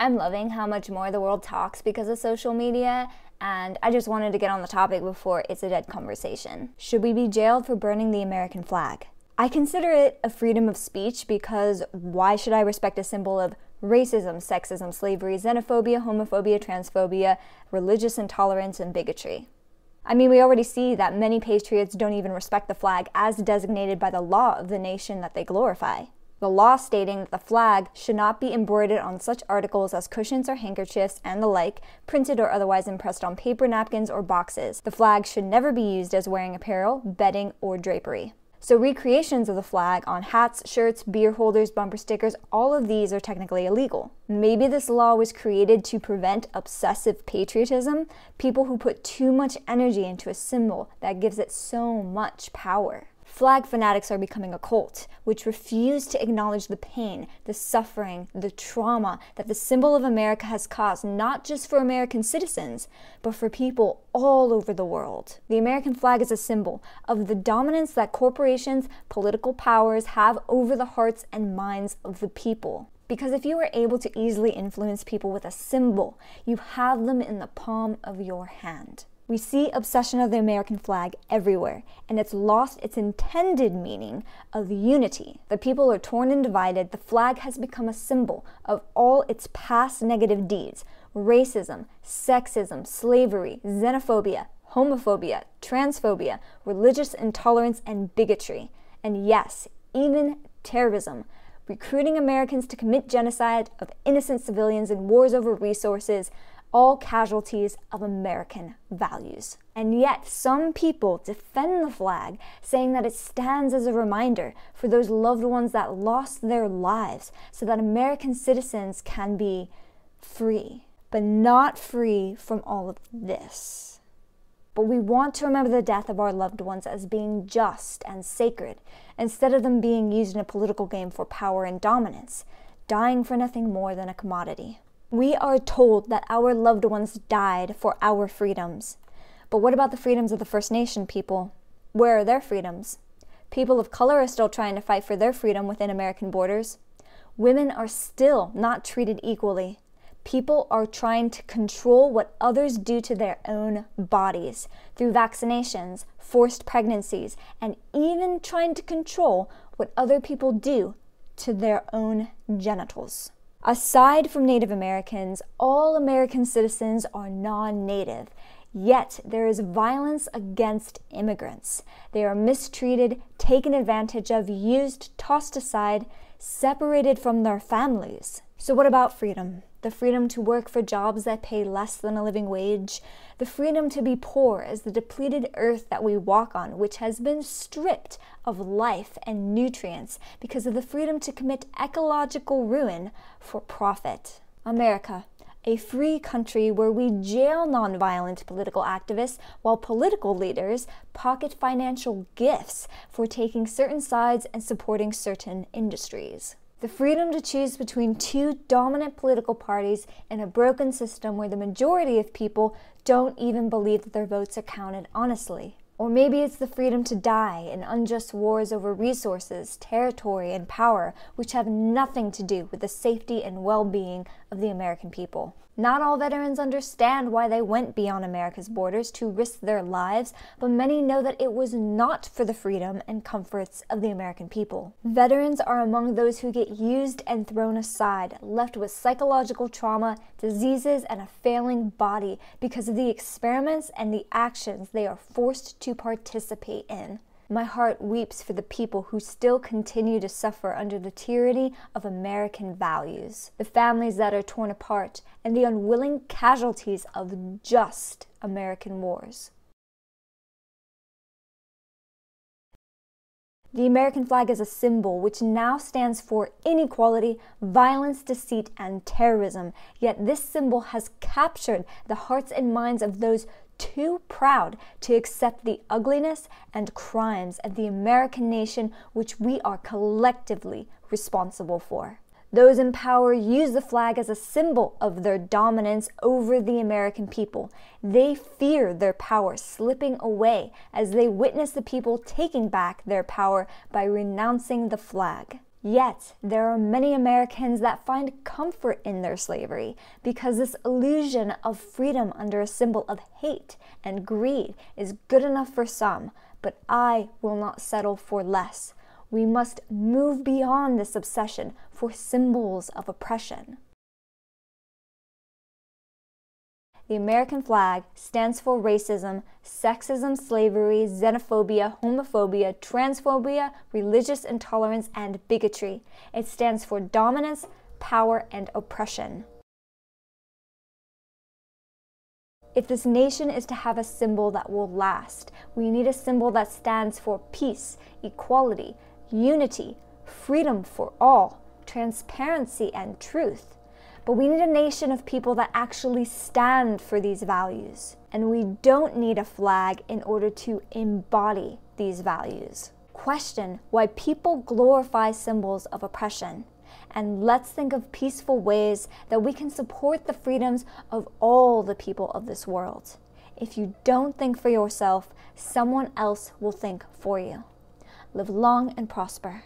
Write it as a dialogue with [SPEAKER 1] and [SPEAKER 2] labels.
[SPEAKER 1] I'm loving how much more the world talks because of social media, and I just wanted to get on the topic before it's a dead conversation. Should we be jailed for burning the American flag? I consider it a freedom of speech because why should I respect a symbol of racism, sexism, slavery, xenophobia, homophobia, transphobia, religious intolerance, and bigotry? I mean, we already see that many patriots don't even respect the flag as designated by the law of the nation that they glorify. The law stating that the flag should not be embroidered on such articles as cushions or handkerchiefs and the like, printed or otherwise impressed on paper napkins or boxes. The flag should never be used as wearing apparel, bedding, or drapery. So, recreations of the flag on hats, shirts, beer holders, bumper stickers, all of these are technically illegal. Maybe this law was created to prevent obsessive patriotism, people who put too much energy into a symbol that gives it so much power. Flag fanatics are becoming a cult, which refuse to acknowledge the pain, the suffering, the trauma that the symbol of America has caused, not just for American citizens, but for people all over the world. The American flag is a symbol of the dominance that corporations, political powers have over the hearts and minds of the people. Because if you are able to easily influence people with a symbol, you have them in the palm of your hand. We see obsession of the American flag everywhere, and it's lost its intended meaning of unity. The people are torn and divided. The flag has become a symbol of all its past negative deeds racism, sexism, slavery, xenophobia, homophobia, transphobia, religious intolerance, and bigotry. And yes, even terrorism, recruiting Americans to commit genocide of innocent civilians in wars over resources, all casualties of American values. And yet, some people defend the flag, saying that it stands as a reminder for those loved ones that lost their lives so that American citizens can be free, but not free from all of this. But we want to remember the death of our loved ones as being just and sacred, instead of them being used in a political game for power and dominance, dying for nothing more than a commodity. We are told that our loved ones died for our freedoms. But what about the freedoms of the First Nation people? Where are their freedoms? People of color are still trying to fight for their freedom within American borders. Women are still not treated equally. People are trying to control what others do to their own bodies through vaccinations, forced pregnancies, and even trying to control what other people do to their own genitals. Aside from Native Americans, all American citizens are non native. Yet there is violence against immigrants. They are mistreated, taken advantage of, used, tossed aside, separated from their families. So, what about freedom? The freedom to work for jobs that pay less than a living wage, the freedom to be poor as the depleted earth that we walk on, which has been stripped of life and nutrients because of the freedom to commit ecological ruin for profit. America, a free country where we jail nonviolent political activists while political leaders pocket financial gifts for taking certain sides and supporting certain industries. The freedom to choose between two dominant political parties in a broken system where the majority of people don't even believe that their votes are counted honestly. Or maybe it's the freedom to die in unjust wars over resources, territory, and power, which have nothing to do with the safety and well being of the American people. Not all veterans understand why they went beyond America's borders to risk their lives, but many know that it was not for the freedom and comforts of the American people. Veterans are among those who get used and thrown aside, left with psychological trauma, diseases, and a failing body because of the experiments and the actions they are forced to participate in. My heart weeps for the people who still continue to suffer under the tyranny of American values, the families that are torn apart, and the unwilling casualties of just American wars. The American flag is a symbol which now stands for inequality, violence, deceit, and terrorism. Yet this symbol has captured the hearts and minds of those too proud to accept the ugliness and crimes of the American nation which we are collectively responsible for. Those in power use the flag as a symbol of their dominance over the American people. They fear their power slipping away as they witness the people taking back their power by renouncing the flag. Yet, there are many Americans that find comfort in their slavery because this illusion of freedom under a symbol of hate and greed is good enough for some, but I will not settle for less. We must move beyond this obsession for symbols of oppression. The American flag stands for racism, sexism, slavery, xenophobia, homophobia, transphobia, religious intolerance, and bigotry. It stands for dominance, power, and oppression. If this nation is to have a symbol that will last, we need a symbol that stands for peace, equality, unity, freedom for all, transparency, and truth. But we need a nation of people that actually stand for these values. And we don't need a flag in order to embody these values. Question why people glorify symbols of oppression. And let's think of peaceful ways that we can support the freedoms of all the people of this world. If you don't think for yourself, someone else will think for you. Live long and prosper.